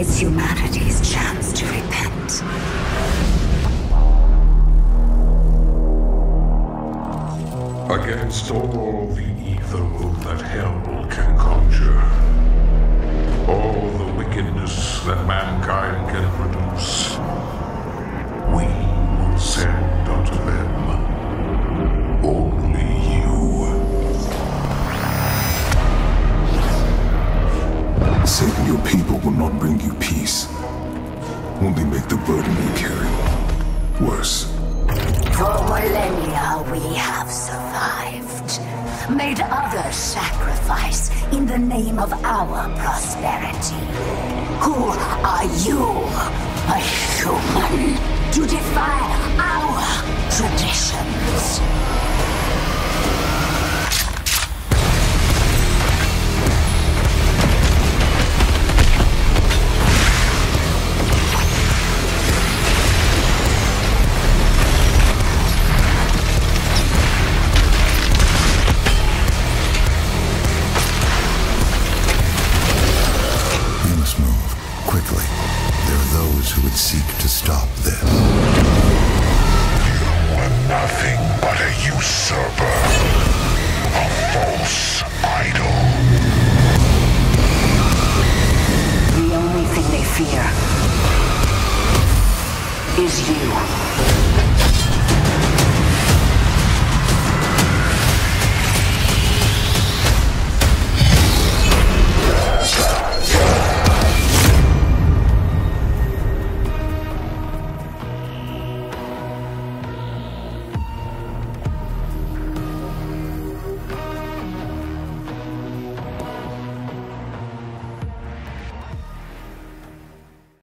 is humanity's chance to repent. Against all the evil that hell can conjure, all the wickedness that mankind can your people will not bring you peace. Only make the burden you carry worse. For millennia we have survived. Made others sacrifice in the name of our prosperity. Who are you, a human, to defy our traditions? Those who would seek to stop this. You are nothing but a usurper, a false idol. The only thing they fear is you.